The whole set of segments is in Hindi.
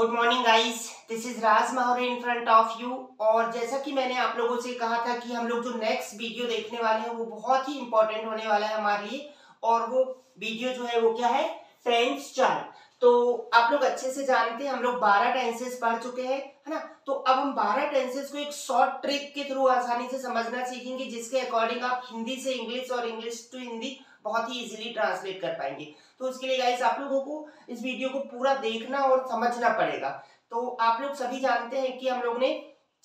Good morning guys this is Raj Mahore in front of you और जैसा कि मैंने आप लोगों से कहा था कि हम लोग जो नेक्स्ट वीडियो देखने वाले हैं, वो बहुत ही इंपॉर्टेंट होने वाला है हमारे लिए। और वो वीडियो जो है, वो क्या है? ट्रेंड्स चार्ट तो आप लोग अच्छे से जानते हैं हम लोग बारह टेंसेस पढ़ चुके हैं, है ना? तो अब हम बारह टेंसेस को एक शॉर्ट ट्रिक के थ्रू आसानी से समझना सीखेंगे, जिसके अकॉर्डिंग आप हिंदी से इंग्लिश और इंग्लिश टू हिंदी बहुत ही इजीली ट्रांसलेट कर पाएँगे। तो उसके लिए गाइस आप लोगों को इस वीडियो को पूरा देखना और समझना पड़ेगा। तो आप लोग सभी जानते हैं कि हम लोग ने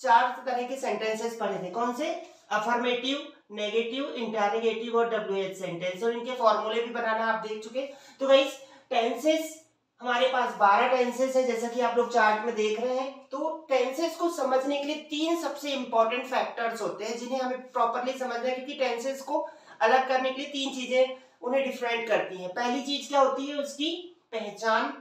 चार तरह के सेंटेंसेस पढ़े थे। कौन से? अफर्मेटिव नेगेटिव इंटेरोगेटिव और डब्ल्यू एच सेंटेंस और इनके फॉर्मूले भी बनाना आप देख चुके तो गाइस टेंसेस हमारे पास बारह टेंसेस है, जैसा कि आप लोग चार्ट में देख रहे हैं। तो टेंसेस को समझने के लिए तीन सबसे इंपॉर्टेंट फैक्टर्स होते हैं, जिन्हें हमें प्रॉपरली समझना है, क्योंकि टेंसेस को अलग करने के लिए तीन चीज़ें उन्हें डिफरेंट करती हैं। पहली चीज़ क्या होती है? उसकी पहचान।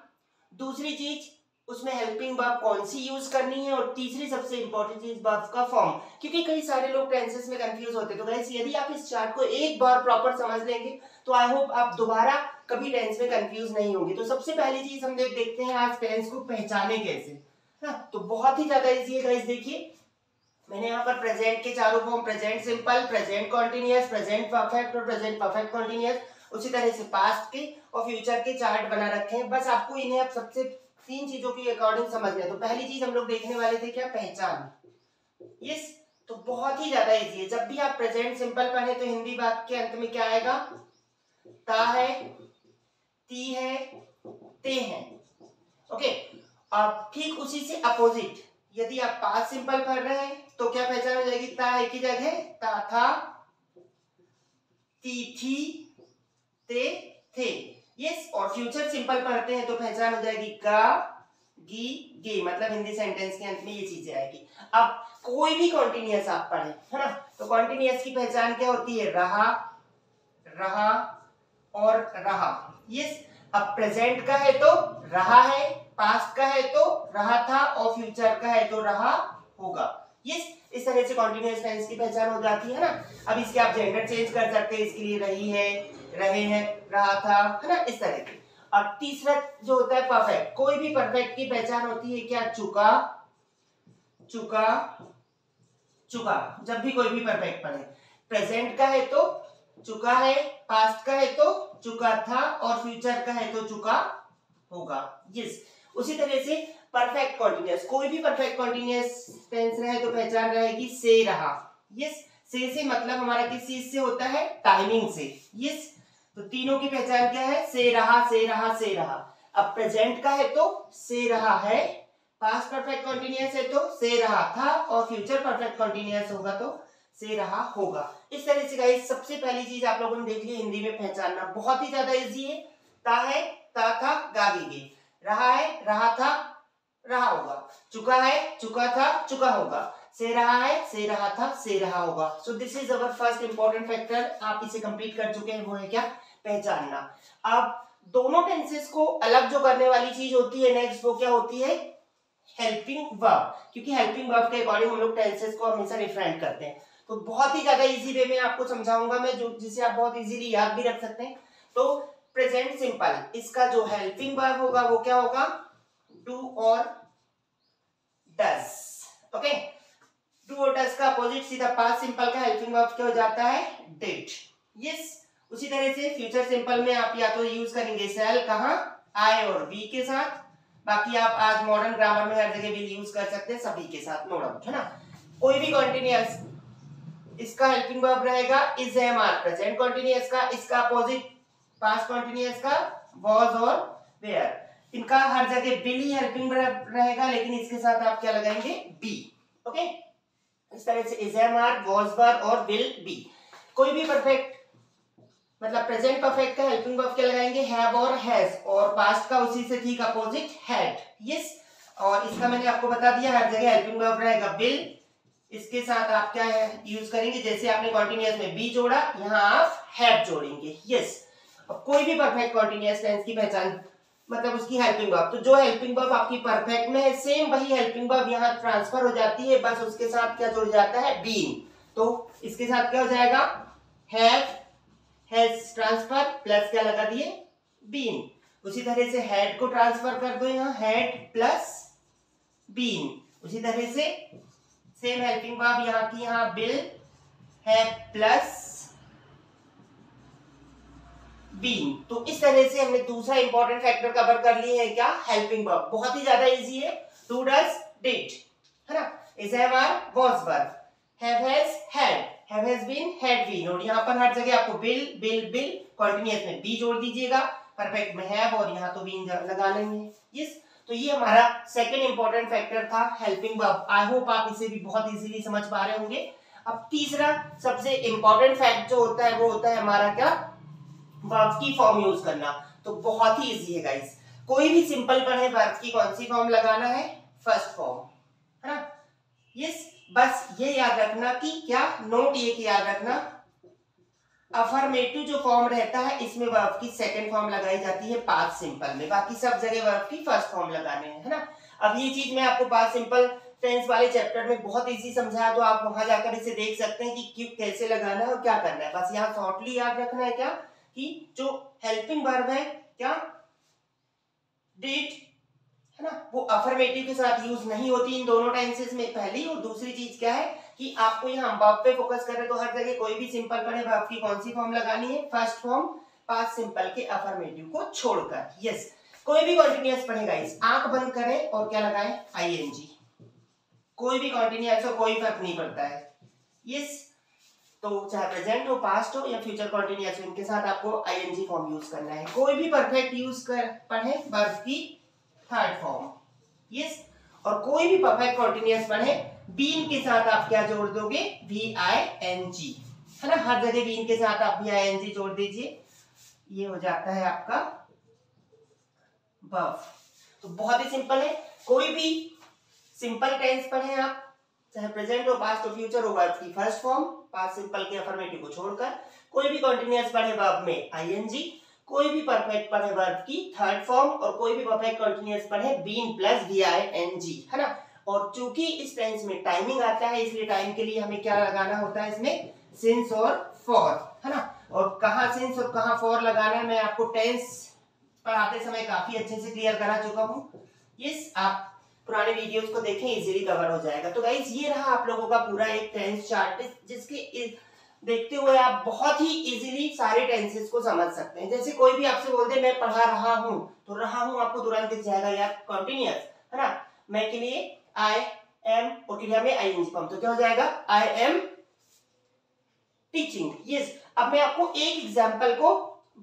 दूसरी चीज़, उसमें हेल्पिंग वर्ब कौन सी यूज़ करनी है? और तीसरी सबसे इंपॉर्टेंट चीज़ वर्ब का फॉर्म क्योंकि कई सारे लोग टेंसेस में कंफ्यूज होते हैं। तो यदि आप इस चार्ट को एक बार प्रॉपर समझ लेंगे तो आई होप आप दोबारा कभी टेंस में कंफ्यूज नहीं होंगे। तो सबसे पहली चीज़ हम देख देखते हैं आज टेंस को पहचाने कैसे। हाँ तो बहुत ही ज़्यादा इजी है देखिए। मैंने यहाँ पर प्रेजेंट के चारों form present simple present continuous present perfect और प्रेजेंट परफेक्ट कॉन्टिन्यूस उसी तरह से पास्ट के और फ्यूचर के चार्ट बना रखे हैं। बस आपको इन्हें अब सबसे तीन चीज़ों के अकॉर्डिंग समझना तो पहली चीज़ हम लोग देखने वाले थे क्या? पहचान। यस तो बहुत ही ज़्यादा इजी है। जब भी आप प्रेजेंट सिंपल पढ़े तो हिंदी वाक्य के अंत में क्या आएगा? ता है ती है, ते है। ओके और ठीक उसी से अपोजिट यदि आप पास सिंपल पढ़ रहे हैं तो क्या पहचान हो जाएगी? ता एक ही जगह ता था, ती थी, ते थे। यस और फ्यूचर सिंपल पढ़ते हैं तो पहचान हो जाएगी का गी, गे। मतलब हिंदी सेंटेंस के अंत में ये चीज़ें आएगी। अब कोई भी कॉन्टिन्यूस आप पढ़े, है ना? तो कॉन्टिन्यूस की पहचान क्या होती है? रहा रहा और रहा। यस अब प्रेजेंट का है तो रहा है पास्ट का है तो रहा था और फ्यूचर का है तो रहा होगा। यस इस तरह से कॉन्टिन्यूस टेंस की पहचान हो जाती है ना? अब इसके आप जेंडर चेंज कर सकते हैं, इसके लिए रही है, रहे हैं, रहा था, है ना? इस तरह की। और तीसरा जो होता है परफेक्ट कोई भी परफेक्ट की पहचान होती है क्या? चुका चुका चुका, जब भी कोई भी परफेक्ट पढ़े। प्रेजेंट का है तो चुका है पास्ट का है तो चुका था और फ्यूचर का है तो चुका होगा। यस उसी तरह से परफेक्ट कॉन्टिन्यूस कोई भी परफेक्ट कॉन्टिन्यूस टेंस रहे तो पहचान रहेगी से रहा। यस से से मतलब हमारा किस चीज़ से होता है? टाइमिंग से। यस तो तीनों की पहचान क्या है? से रहा से रहा से रहा। अब प्रेजेंट का है तो से रहा है। पास्ट परफेक्ट कॉन्टिन्यूस है तो से रहा था और फ्यूचर परफेक्ट कॉन्टिन्यूस होगा तो से रहा होगा। इस तरह से गाइस सबसे पहली चीज़ आप लोगों ने देख ली, हिंदी में पहचानना बहुत ही ज़्यादा इजी है। ता है, ता था गागी गई रहा है, रहा था, रहा होगा। चुका है, चुका था, चुका होगा। से रहा है, से रहा था, से रहा होगा। So this is our first important factor आप इसे कंप्लीट कर चुके हैं, वो है क्या? पहचानना। अब दोनों टेंसेस को अलग जो करने वाली चीज़ होती है नेक्स्ट वो क्या होती है? हेल्पिंग वर्ब क्योंकि हेल्पिंग वर्ब के अकॉर्डिंग हम लोग टेंसेस को हमेशा डिफरेंट करते हैं। तो बहुत ही ज़्यादा इजी वे में आपको समझाऊँगा मैं, जो, जिसे आप बहुत इजीली याद भी रख सकते हैं। तो प्रेजेंट सिंपल इसका जो हेल्पिंग वर्ब होगा, वो क्या होगा? डू और डस ओके डू और डस का अपोजिट सीधा पास सिंपल का हेल्पिंग वर्ब क्या हो जाता है? डिड यस उसी तरह से फ्यूचर सिंपल में आप या तो यूज़ करेंगे सेल कहा? आई और बी के साथ। बाकी आप आज मॉडर्न ग्रामर में हर जगह भी यूज़ कर सकते हैं, सभी के साथ नो डाउट है ना? कोई भी कॉन्टिन्यूस इसका हेल्पिंग वर्ब रहेगा is am are present continuous का, इसका अपोजिट पास कॉन्टिन्यूस का वाज और वेयर इनका हर जगह बिल ही हेल्पिंग वर्ब रहेगा, लेकिन इसके साथ आप क्या लगाएँगे? बी ओके इस तरह से is am are was were और विल बी कोई भी परफेक्ट मतलब प्रेजेंट परफेक्ट का हेल्पिंग वर्ब क्या लगाएँगे? हैव और हैज़ और पास्ट का उसी से ठीक अपोजिट हैड यस और इसका मैंने आपको बता दिया, हर जगह हेल्पिंग वर्ब रहेगा बिल इसके साथ आप क्या यूज़ करेंगे? जैसे आपने कॉन्टिन्यूस में बी जोड़ा, यहाँ आप हैव जोड़ेंगे। यस अब कोई भी परफेक्ट कॉन्टिन्यूस टेंस की पहचान मतलब उसकी हेल्पिंग वर्ब तो जो हेल्पिंग वर्ब आपकी परफेक्ट में है सेम वही हेल्पिंग वर्ब यहाँ ट्रांसफ़र हो जाती है, बस उसके साथ क्या जुड़ जाता है? बीन तो इसके साथ क्या हो जाएगा? हैव हैज़ ट्रांसफ़र प्लस क्या लगा दिए? बीन उसी तरह से हेड को ट्रांसफ़र कर दो यहाँ हेड प्लस बीन उसी तरह से सेम हेल्पिंग वर्ब यहाँ की, यहाँ बिल है प्लस बीन तो इस तरह से हमने दूसरा इंपॉर्टेंट फैक्टर कवर कर लिए है क्या? हेल्पिंग वर्ब बहुत ही ज़्यादा इजी है. टू डज डिड है ना? Is have are was verb have has had have has been had been और यहाँ पर हर जगह आपको बिल बिल बिल कंटीन्यूअस में बी जोड़ दीजिएगा. परफेक्ट में हैव और यहाँ तो बीन लगा लेंगे. यस तो ये हमारा सेकंड इंपॉर्टेंट फैक्टर था हेल्पिंग वर्ब आई होप आप इसे भी बहुत इजीली समझ पा रहे होंगे। अब तीसरा सबसे इंपॉर्टेंट फैक्ट जो होता है, वो होता है हमारा क्या? वर्ब की फॉर्म यूज़ करना। तो बहुत ही इजी है गाइस कोई भी सिंपल पढ़े वर्ब की कौन सी फॉर्म लगाना है? फ़र्स्ट फॉर्म है ना? यस बस ये याद रखना कि क्या? नोट ये याद रखना अफर्मेटिव जो फॉर्म रहता है, इसमें वर्ब की सेकंड फॉर्म लगाई जाती है पाँच सिंपल में। बाकी सब जगह वर्ब की फ़र्स्ट फॉर्म लगाने हैं, है ना? अब ये चीज़ मैं आपको पाँच सिंपल टेंस वाले चैप्टर में बहुत इजी समझाया तो आप वहाँ जाकर इसे देख सकते हैं कि क्यों, कैसे लगाना है और क्या करना है। बस यहाँ शॉर्टली याद रखना है क्या? कि जो हेल्पिंग वर्ब है, क्या? डिड है ना? वो अफर्मेटिव के साथ यूज़ नहीं होती इन दोनों टेंसेस में। पहली और दूसरी चीज़ क्या है? कि आपको यहाँ वर्ब पे फोकस करें तो हर जगह कोई भी सिंपल पढ़े वर्ब की कौन सी फॉर्म लगानी है? फ़र्स्ट फॉर्म पास सिंपल के अफर्मेटिव को छोड़कर। यस कोई भी कॉन्टिन्यूस पढ़ेगा इस आँख बंद करें और क्या लगाएँ? आईएनजी कोई भी कॉन्टिन्यूस हो, कोई फ़र्क नहीं पड़ता है। यस तो चाहे प्रेजेंट हो पास्ट हो या फ्यूचर कॉन्टिन्यूस हो, इनके साथ आपको आईएनजी फॉर्म यूज़ करना है। कोई भी परफेक्ट यूज़ कर, पढ़े वर्ब की थर्ड फॉर्म यस और कोई भी परफेक्ट कॉन्टिन्यूस पढ़े बीन के साथ आप क्या जोड़ दोगे? वी आई एन जी है ना? हर जगह बीन के साथ आप वी आई एन जी जोड़ दीजिए। ये हो जाता है आपका बफ। तो बहुत ही सिंपल है। कोई भी सिंपल टेंस पढ़े आप, चाहे प्रेजेंट हो, पास्ट हो, फ्यूचर हो, वर्ब की फ़र्स्ट फॉर्म, पास्ट सिंपल के अफर्मेटिव को छोड़कर। कोई भी कॉन्टिन्यूस पढ़े वर्ब में आईएनजी कोई भी परफेक्ट पढ़े वर्ब की थर्ड फॉर्म, और कोई भी परफेक्ट कंटिन्यूअस पढ़े been plus V I N G है ना? और चूँकि इस टेंस में टाइमिंग आता है, इसलिए टाइम के लिए हमें क्या लगाना होता है इसमें? सिंस और फॉर है ना? और कहा सिंस और कहा फॉर लगाना है, मैं आपको टेंस पढ़ाते समय काफ़ी अच्छे से क्लियर करा चुका हूँ। यस आप पुराने वीडियोस को देखें इजीली कवर हो जाएगा। तो गाइज़ ये रहा आप लोगों का पूरा एक टेंस चार्ट जिसके देखते हुए आप बहुत ही इजीली सारे टेंसेस को समझ सकते हैं। जैसे कोई भी आपसे बोल दे, मैं पढ़ा रहा हूँ। तो रहा हूँ आपको तुरंत दिख जाएगा, यार कंटिन्यूस है ना? मैं के लिए आई एम और में आई एन फॉर्म तो क्या हो जाएगा? आई एम टीचिंग यस अब मैं आपको एक एग्ज़ाम्पल को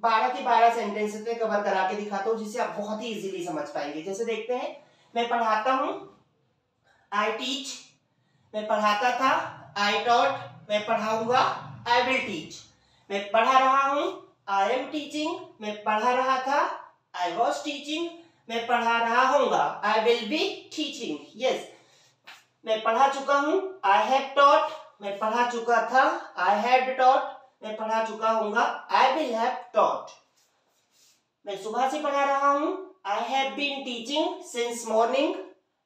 12 के 12 सेंटेंसेस में कवर करा के दिखाता हूँ जिससे आप बहुत ही इजीली समझ पाएँगे। जैसे देखते हैं, मैं पढ़ाता हूँ आई टीच मैं पढ़ाता था आई टॉट मैं पढ़ाऊँगा आई विल टीच मैं पढ़ा रहा हूँ आई एम टीचिंग मैं पढ़ा रहा था आई वॉज़ टीचिंग मैं पढ़ा रहा होऊँगा I will be teaching yes मैं पढ़ा चुका हूँ। आई हैव टॉट मैं पढ़ा चुका था। आई हैड टॉट मैं पढ़ा चुका होऊँगा आई विल हैव टॉट मैं सुबह से पढ़ा रहा हूँ। I have been teaching since morning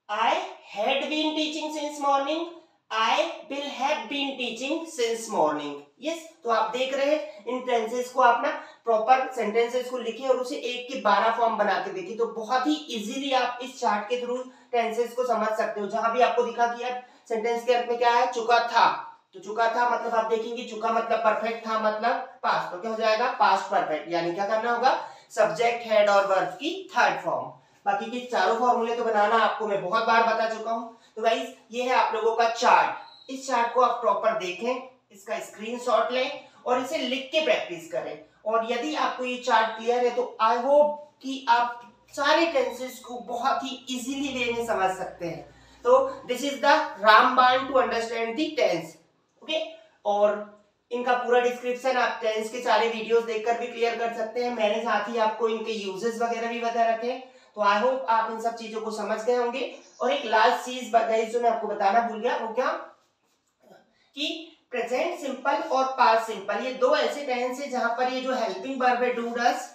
I had been teaching since morning I will have been teaching since morning yes तो आप देख रहे हैं, इन टेंसेस को आप ना प्रॉपर सेंटेंसेस को लिखिए और उसे एक के बारह फॉर्म बना के देखिए। तो बहुत ही इजीली आप इस चार्ट के थ्रू टेंसेस को समझ सकते हो। जहाँ भी आपको दिखा कि यार सेंटेंस के अर्थ में क्या है? चुका था। तो चुका था मतलब आप देखेंगे, चुका मतलब परफेक्ट था मतलब पास्ट तो क्या हो जाएगा? पास्ट परफेक्ट यानी क्या करना होगा? सब्जेक्ट हेड और वर्ब की थर्ड फॉर्म बाकी के चारों फॉर्मूले तो बनाना आपको मैं बहुत बार बता चुका हूँ। तो गाइज़ ये है आप लोगों का चार्ट इस चार्ट को आप प्रॉपर देखें। इसका स्क्रीनशॉट लें और इसे लिख के प्रैक्टिस करें। और यदि आपको ये चार्ट क्लियर है तो आई होप कि आप सारे टेंसेस को बहुत ही इजीली वे में समझ सकते हैं। तो दिस इज़ द रामबाण to understand the tense okay और इनका पूरा डिस्क्रिप्शन आप टेंस के सारे वीडियोस देखकर भी क्लियर कर सकते हैं। मैंने साथ ही आपको इनके यूजेस वगैरह भी बता रखे हैं। तो आई होप आप इन सब चीज़ों को समझ गए होंगे। और एक लास्ट चीज़ बताई जो मैं आपको बताना भूल गया, वो क्या? कि सिंपल और पास्ट सिंपल ये दो ऐसे टेंस है जहाँ पर ये जो हेल्पिंग वर्ब है डू डस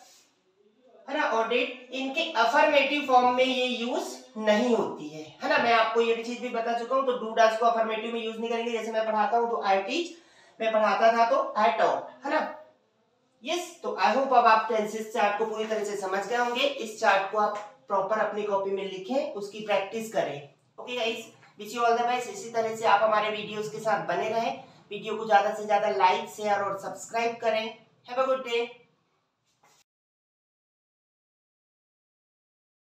है ना डिड इनके अफर्मेटिव फॉर्म में ये यूज़ नहीं होती है। है ना, मैं आपको ये भी चीज़ भी बता चुका हूँ तो डू डस को अफर्मेटिव में यूज़ नहीं करेंगे। जैसे मैं पढ़ाता हूँ तो आई टीच मैं पढ़ाता था तो आई टॉट है ना? यस तो आई होप अब आप टेंसेस चार्ट को पूरी तरह से समझ गए होंगे। इस चार्ट को आप प्रॉपर अपनी कॉपी में लिखें, उसकी प्रैक्टिस करें। Okay guys wish you all the best इसी तरह से आप हमारे वीडियोस के साथ बने रहें। वीडियो को ज़्यादा से ज़्यादा लाइक शेयर और सब्सक्राइब करें। Have a good day.